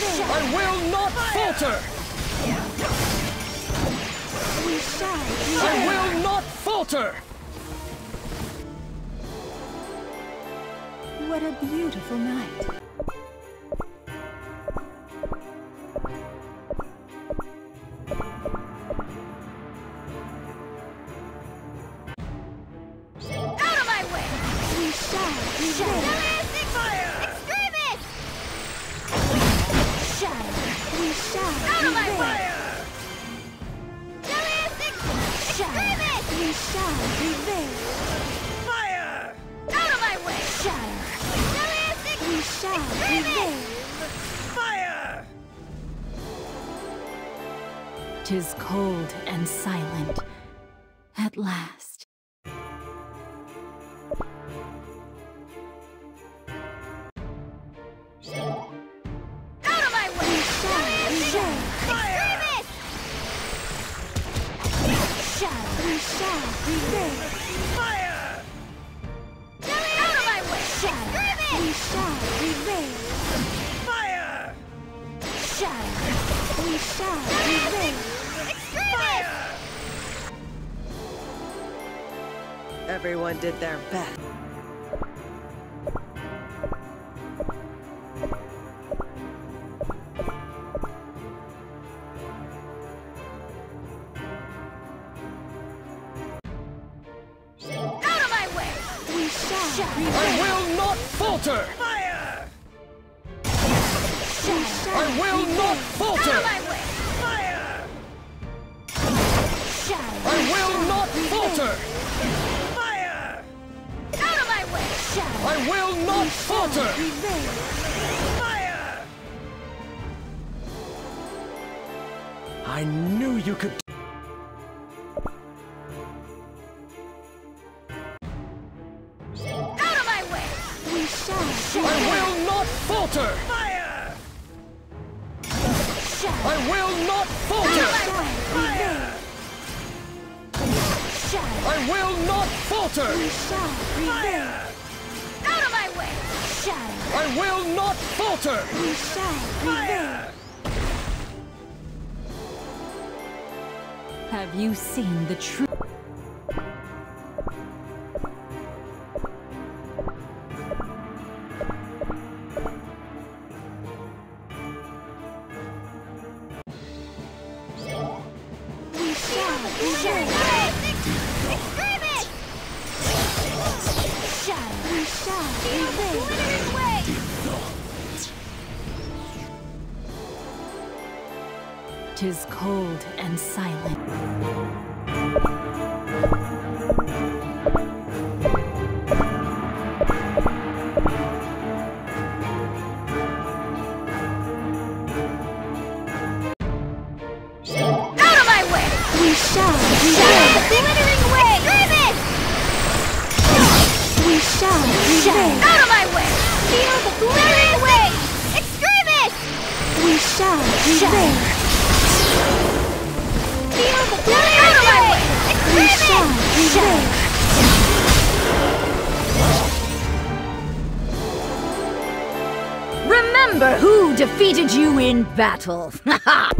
I will not falter! We shall I will not falter! What a beautiful night. Tis cold and silent. At last. Out of my way! Shall prevail. Fire! Out of my way! Shadow. We Extremist! shall prevail. Fire! Shadow. We shall prevail. Extremist! Everyone did their best. Out of my way! We shall I will not falter! Fire! I will not Out of falter! I will not falter! Fire! I knew you could. Out of my way! We shall I will not falter! Fire! I will not falter! Prevail. Shadow. I will not falter! We shall prevail. Out of my way! Shadow. I will not falter! We shall prevail. Have you seen the truth? We shall prevail. Extremist! Shadow. Tis cold and silent. Out of my way! We shall prevail. Glittering way! Extremist! We shall. Out of my way! Feel the glittering way! Extremist! We shall prevail. Feel the glittering! We shall prevail. Remember who defeated you in battle. Out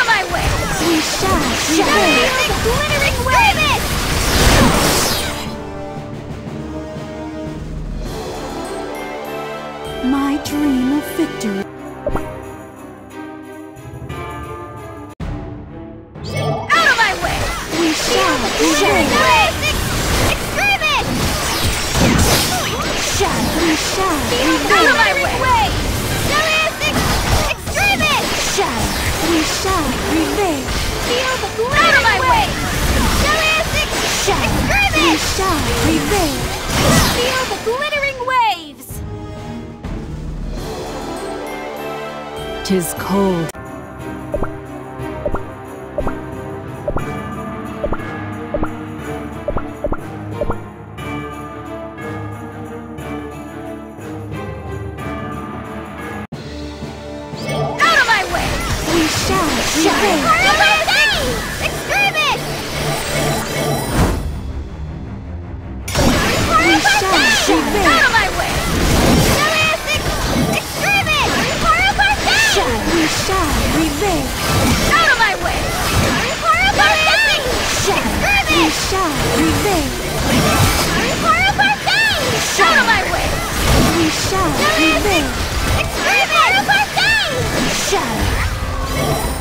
of my way! We shall prevail. The glittering! My dream of victory. Out of my way! We shall prevail. way! Extremist! We shall We shall. Out of my way! Shadow. We shall prevail. Feel the Out of my way! Shadow. We shall prevail. Feel the glittering Tis cold. Out of my way! We shall prevail. Prevail. It's Griffin! Part of our day! Shadow.